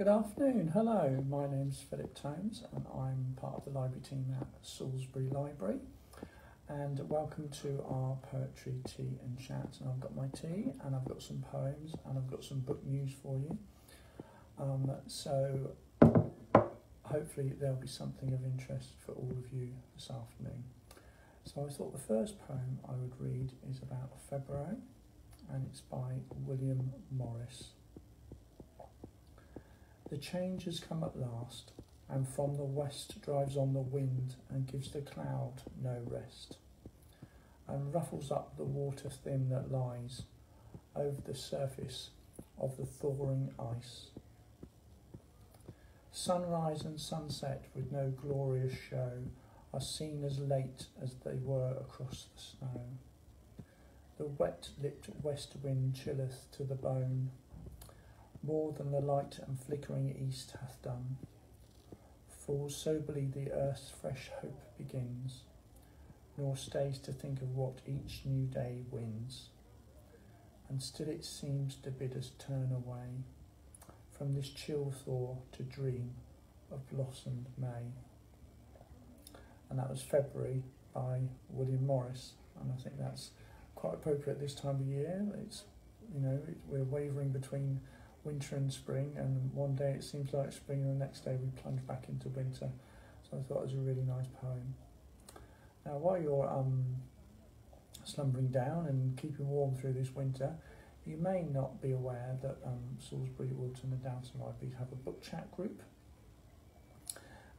Good afternoon. Hello, my name's Philip Tomes and I'm part of the library team at Salisbury Library. And welcome to our poetry tea and chat. And I've got my tea and I've got some poems and I've got some book news for you. Um, so hopefully there'll be something of interest for all of you this afternoon. So I thought the first poem I would read is about February and it's by William Morris. The change has come at last, and from the west drives on the wind and gives the cloud no rest, and ruffles up the water thin that lies over the surface of the thawing ice. Sunrise and sunset with no glorious show are seen as late as they were across the snow. The wet lipped west wind chilleth to the bone more than the light and flickering east hath done. Falls soberly the earth's fresh hope begins, nor stays to think of what each new day wins. And still it seems to bid us turn away from this chill thaw to dream of blossomed May. And that was February by William Morris, and I think that's quite appropriate this time of year. It's you know we're wavering between winter and spring, and one day it seems like spring, and the next day we plunge back into winter. So I thought it was a really nice poem. Now, while you're um, slumbering down and keeping warm through this winter, you may not be aware that um, Salisbury, Wilton, and Downton Libraries have a book chat group.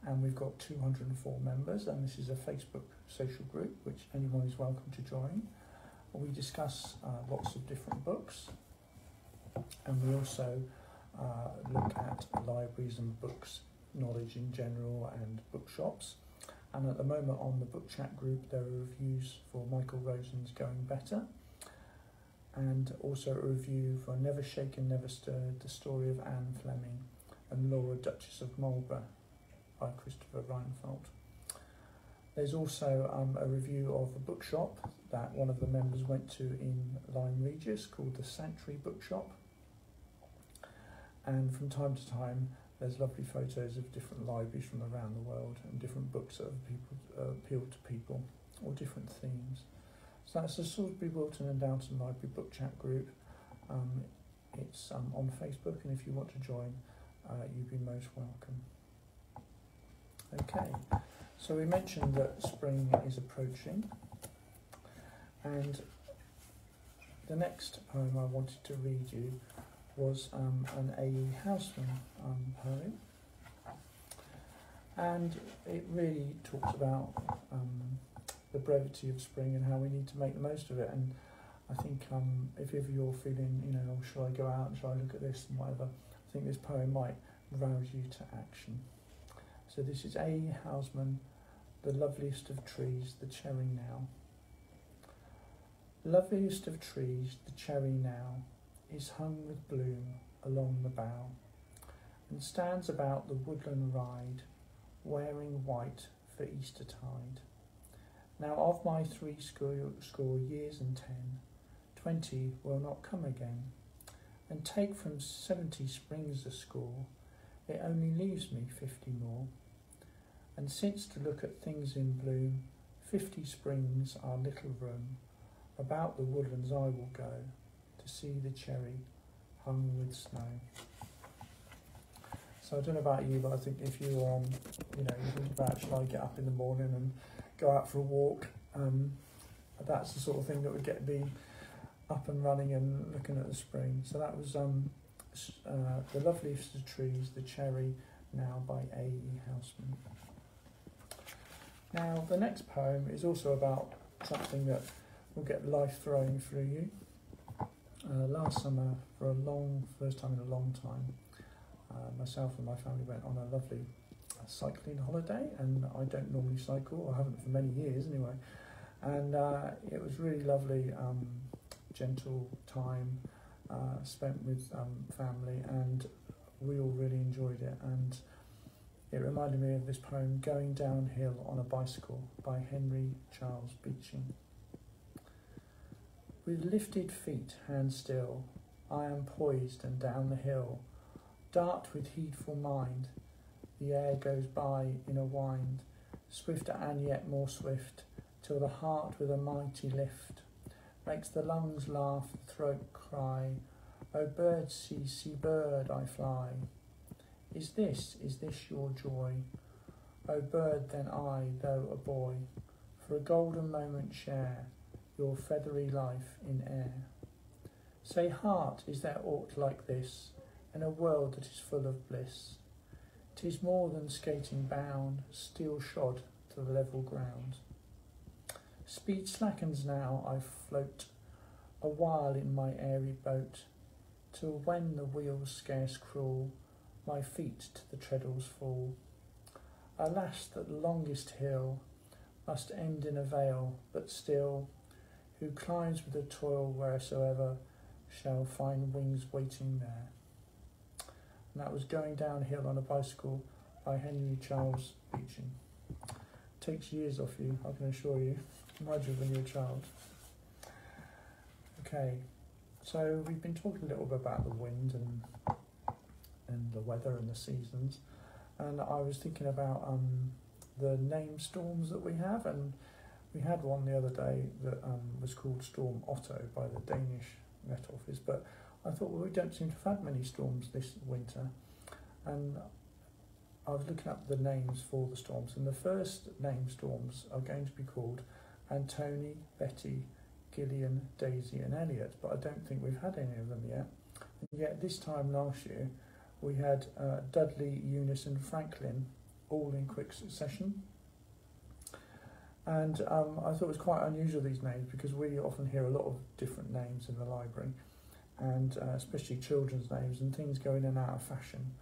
And we've got 204 members, and this is a Facebook social group which anyone is welcome to join. We discuss uh, lots of different books, and we also uh, look at libraries and books knowledge in general and bookshops. And at the moment on the book chat group, there are reviews for Michael Rosen's Going Better, and also a review for Never Shaken, Never Stirred, the story of Anne Fleming, and Laura, Duchess of Marlborough by Christopher Reinfeldt. There's also um, a review of a bookshop that one of the members went to in Lyme Regis called the Sanctuary Bookshop and from time to time there's lovely photos of different libraries from around the world and different books that people, uh, appeal to people or different themes. So that's the Salisbury Wilton and Downton Library book chat group. Um, it's um, on Facebook and if you want to join uh, you'd be most welcome. Okay, so we mentioned that spring is approaching and the next poem I wanted to read you was um, an A.E. Housman um, poem, and it really talks about um, the brevity of spring and how we need to make the most of it. And I think um, if ever you're feeling, you know, oh, should I go out and I look at this and whatever, I think this poem might rouse you to action. So this is A. Housman, The Loveliest of Trees, the Cherry Now. Loveliest of trees, the cherry now, is hung with bloom along the bough, and stands about the woodland ride, wearing white for Eastertide. Now of my three score, years and ten, twenty will not come again, and take from seventy springs a score, it only leaves me fifty more. And since to look at things in bloom, fifty springs are little room, about the woodlands I will go, to see the cherry hung with snow. So I don't know about you, but I think if you um, you know, you think about should I get up in the morning and go out for a walk, um, that's the sort of thing that would get me up and running and looking at the spring. So that was um, uh, the loveliest of trees, the cherry, now by A. E. Housman. Now the next poem is also about something that will get life throwing through you uh, last summer, for a long, first time in a long time, uh, myself and my family went on a lovely uh, cycling holiday, and I don't normally cycle, I haven't for many years anyway. And uh, it was really lovely, um, gentle time uh, spent with um, family, and we all really enjoyed it. And it reminded me of this poem, Going Downhill on a Bicycle by Henry Charles Beeching. With lifted feet, hand still, I am poised and down the hill, Dart with heedful mind, the air goes by in a wind, swifter and yet more swift, till the heart with a mighty lift makes the lungs laugh, the throat cry, O bird, see, see, bird, I fly. Is this, is this your joy? O bird, then I, though a boy, for a golden moment share your feathery life in air. Say, heart, is there aught like this in a world that is full of bliss? Tis more than skating bound, steel shod to the level ground. Speed slackens now, I float a while in my airy boat, till when the wheels scarce crawl, my feet to the treadles fall. Alas, that longest hill must end in a vale, but still, who climbs with a toil wheresoever shall find wings waiting there. And that was Going Downhill on a Bicycle by Henry Charles Beeching. Takes years off you, I can assure you. Imagine when you're a child. Okay, so we've been talking a little bit about the wind and and the weather and the seasons, and I was thinking about um, the name storms that we have, and we had one the other day that um, was called Storm Otto by the Danish Met Office, but I thought well we don't seem to have had many storms this winter, and I was looking up the names for the storms, and the first name storms are going to be called Antoni, Betty, Gillian, Daisy, and Elliot, but I don't think we've had any of them yet. And yet, this time last year, we had uh, Dudley, Eunice, and Franklin all in quick succession. And um, I thought it was quite unusual these names because we often hear a lot of different names in the library, and uh, especially children's names and things go in and out of fashion.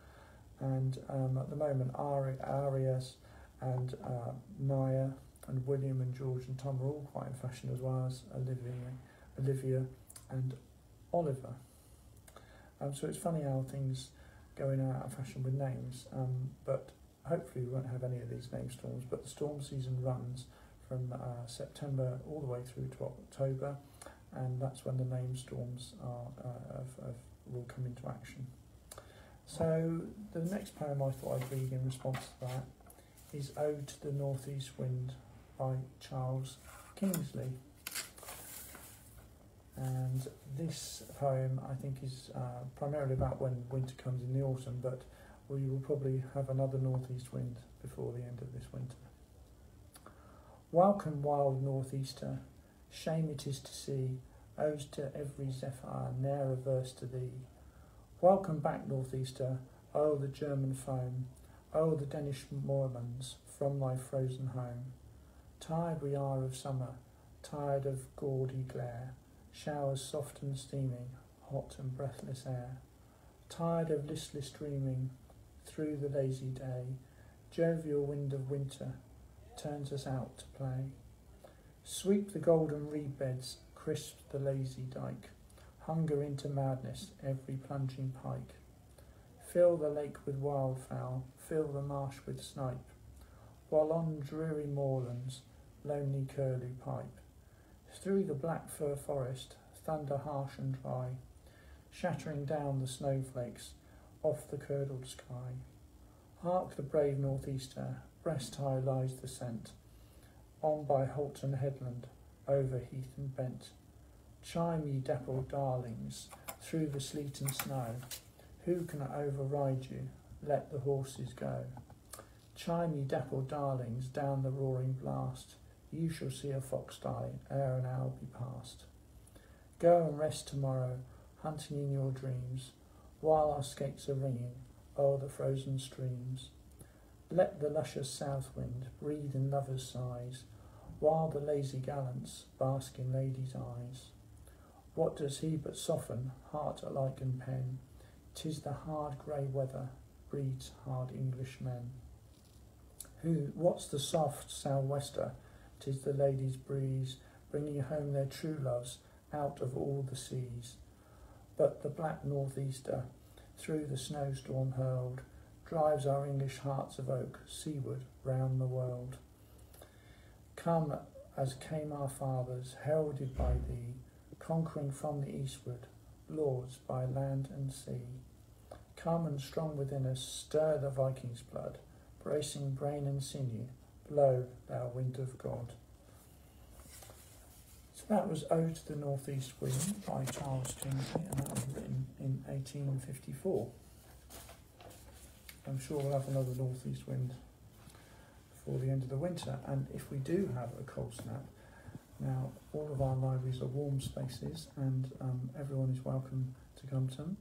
And um, at the moment, Ari- Arias and uh, Maya and William and George and Tom are all quite in fashion as well as Olivia, Olivia and Oliver. Um, so it's funny how things go in and out of fashion with names, um, but hopefully we won't have any of these name storms. But the storm season runs from uh, September all the way through to October, and that's when the name storms are uh, will come into action. So the next poem I thought I'd read in response to that is Ode to the Northeast Wind by Charles Kingsley. And this poem, I think, is uh, primarily about when winter comes in the autumn, but we will probably have another northeast wind before the end of this winter. Welcome, wild northeaster, shame it is to see, owes to every zephyr, ne'er averse to thee. Welcome back, northeaster, oh the German foam, oh the Danish moorlands, from thy frozen home. Tired we are of summer, tired of gaudy glare, showers soft and steaming, hot and breathless air. Tired of listless dreaming through the lazy day, jovial wind of winter turns us out to play. Sweep the golden reed beds, crisp the lazy dike, hunger into madness every plunging pike. Fill the lake with wildfowl, fill the marsh with snipe, while on dreary moorlands lonely curlew pipe. Through the black fir forest, thunder harsh and dry, shattering down the snowflakes off the curdled sky. Hark the brave northeaster, breast high lies the scent, on by Halton headland, over heath and bent. Chime ye dappled darlings, through the sleet and snow, who can override you? Let the horses go. Chime ye dappled darlings, down the roaring blast, you shall see a fox die ere an hour be past. Go and rest tomorrow, hunting in your dreams, while our skates are ringing o'er the frozen streams. Let the luscious south wind breathe in lovers' sighs, while the lazy gallants bask in ladies' eyes. What does he but soften heart alike and pen? Tis the hard grey weather breeds hard English men. Who, what's the soft sou'wester? 'Tis the ladies' breeze, bringing home their true loves out of all the seas. But the black northeaster, through the snowstorm hurled, drives our English hearts of oak seaward round the world. Come as came our fathers, heralded by thee, conquering from the eastward, lords by land and sea. Come and strong within us, stir the Viking's blood, bracing brain and sinew, blow, thou wind of God. So that was Ode to the Northeast Wind by Charles Kingsley, and that was written in 1854. I'm sure we'll have another northeast wind before the end of the winter, and if we do have a cold snap, now all of our libraries are warm spaces, and um, everyone is welcome to come to them.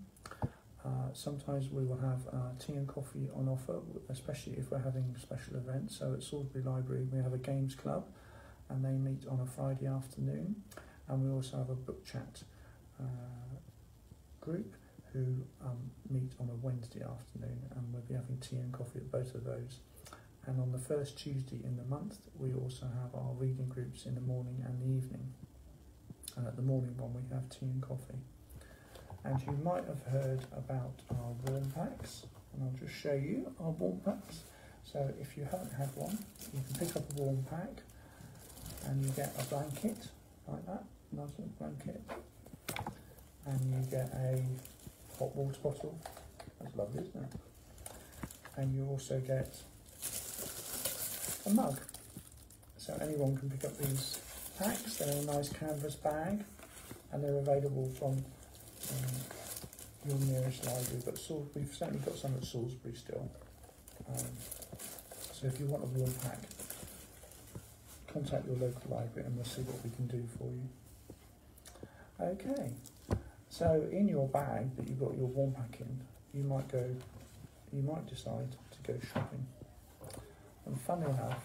Uh, sometimes we will have uh, tea and coffee on offer, especially if we're having special events. So at Salisbury Library, we have a games club, and they meet on a Friday afternoon, and we also have a book chat uh, group who um, meet on a Wednesday afternoon, and we'll be having tea and coffee at both of those. And on the first Tuesday in the month, we also have our reading groups in the morning and the evening. And at the morning one, we have tea and coffee. And you might have heard about our warm packs, and I'll just show you our warm packs. So if you haven't had one, you can pick up a warm pack, and you get a blanket like that, nice little blanket, and you get a hot water bottle. That's lovely, isn't it? And you also get a mug. So anyone can pick up these packs. They're in a nice canvas bag and they're available from um, your nearest library. But we've certainly got some at Salisbury still. Um, so if you want a warm pack, contact your local library and we'll see what we can do for you. Okay, so in your bag that you've got your warm pack in, you might go, you might decide to go shopping. And funny enough,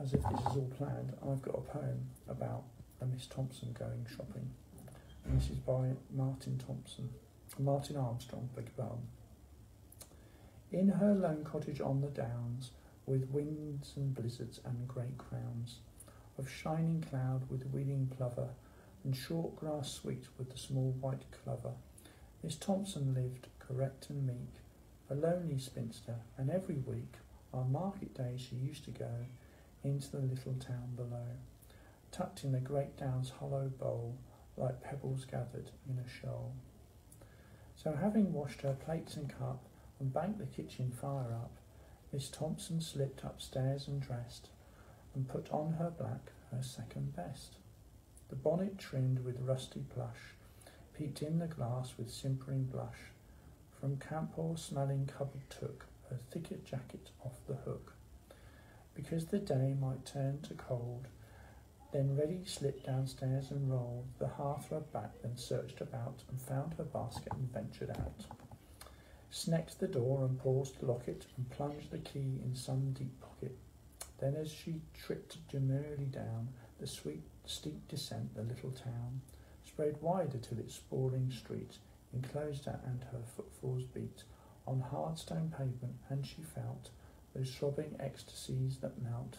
as if this is all planned, I've got a poem about a Miss Thompson going shopping. And this is by Martin Thompson, Martin Armstrong, your pardon. In her lone cottage on the downs, with winds and blizzards and great crowns, of shining cloud with wheeling plover, and short grass sweet with the small white clover, Miss Thompson lived, correct and meek, a lonely spinster, and every week, on market day, she used to go into the little town below, tucked in the great down's hollow bowl, like pebbles gathered in a shoal. So, having washed her plates and cup, and banked the kitchen fire up, Miss Thompson slipped upstairs and dressed, and put on her black, her second best. The bonnet trimmed with rusty plush, peeped in the glass with simpering blush, from Camphor smelling cupboard took her thicket jacket off the hook. Because the day might turn to cold, then ready slipped downstairs and rolled the hearthrug back, then searched about and found her basket and ventured out. Snecked the door and paused to lock it and plunged the key in some deep pocket. Then as she tripped demurely down the sweet steep descent, the little town spread wider till its sprawling streets enclosed her and her footfalls beat on hard stone pavement, and she felt those throbbing ecstasies that melt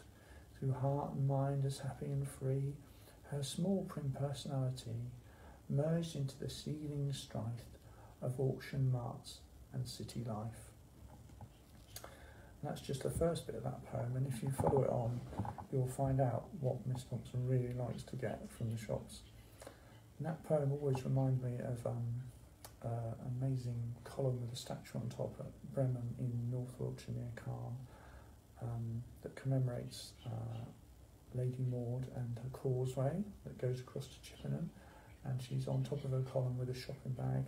through heart and mind as happy and free. Her small prim personality merged into the seething strife of auction marts and city life. That's just the first bit of that poem, and if you follow it on, you'll find out what Miss Thompson really likes to get from the shops. And that poem always reminds me of um, uh, amazing column with a statue on top at Bremhill in North Wiltshire near Calne um, that commemorates uh, Lady Maud and her causeway that goes across to Chippenham. And she's on top of her column with a shopping bag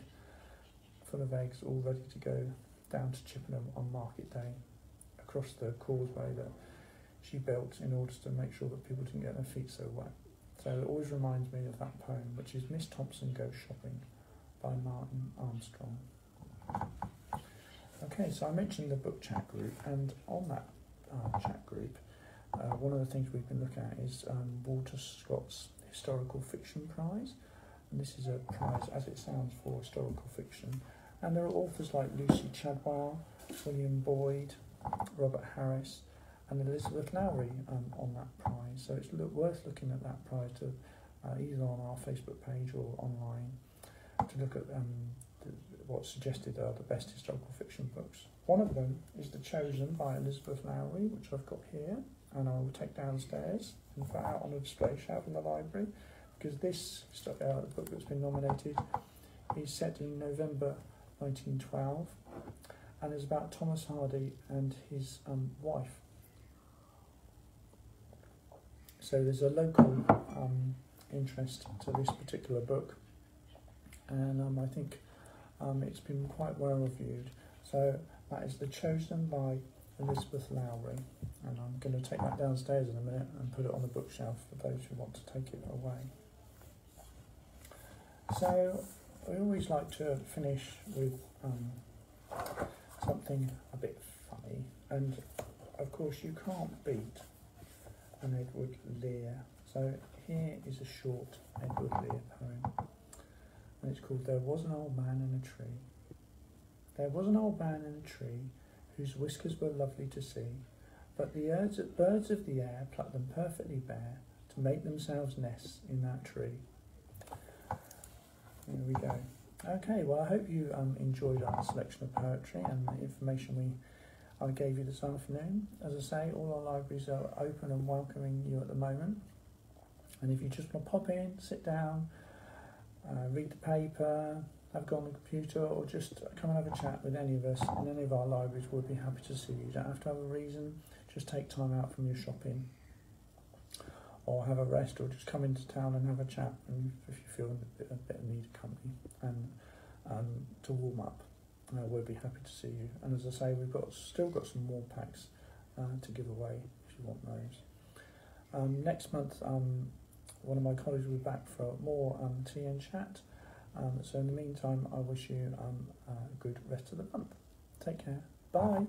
full of eggs, all ready to go down to Chippenham on market day across the causeway that she built in order to make sure that people didn't get their feet so wet. So it always reminds me of that poem, which is Miss Thompson Goes Shopping by Martin Armstrong. Okay, so I mentioned the book chat group, and on that uh, chat group, uh, one of the things we've been looking at is um, Walter Scott's Historical Fiction Prize, and this is a prize, as it sounds, for historical fiction. And there are authors like Lucy Caldwell, William Boyd, Robert Harris, and Elizabeth Lowry um, on that prize. So it's look, worth looking at that prize to uh, either on our Facebook page or online to look at um, the, what's suggested are the best historical fiction books. One of them is The Chosen by Elizabeth Lowry, which I've got here, and I will take downstairs and put out on a display shelf in the library, because this uh, book that's been nominated is set in November 1912 and is about Thomas Hardy and his um, wife. So there's a local um, interest to this particular book, and um, I think um, it's been quite well reviewed. So that is The Chosen by Elizabeth Lowry, and I'm going to take that downstairs in a minute and put it on the bookshelf for those who want to take it away. So we always like to finish with um, something a bit funny, and of course you can't beat an Edward Lear. So here is a short Edward Lear poem, and it's called There Was an Old Man in a Tree. There was an old man in a tree whose whiskers were lovely to see, but the birds of the air plucked them perfectly bare to make themselves nests in that tree. There we go. Okay, well, I hope you um, enjoyed our selection of poetry and the information we I gave you this afternoon. As I say, all our libraries are open and welcoming you at the moment. And if you just want to pop in, sit down, uh, read the paper, have a go on the computer, or just come and have a chat with any of us in any of our libraries, we'll be happy to see you. You don't have to have a reason, just take time out from your shopping or have a rest or just come into town and have a chat and if you feel a bit, a bit of need of company and um, to warm up. Uh, we'll be happy to see you. And as I say we've got still got some more packs uh, to give away if you want those. Um, next month um, one of my colleagues will be back for more um, tea and chat. Um, so in the meantime I wish you um, a good rest of the month. Take care. Bye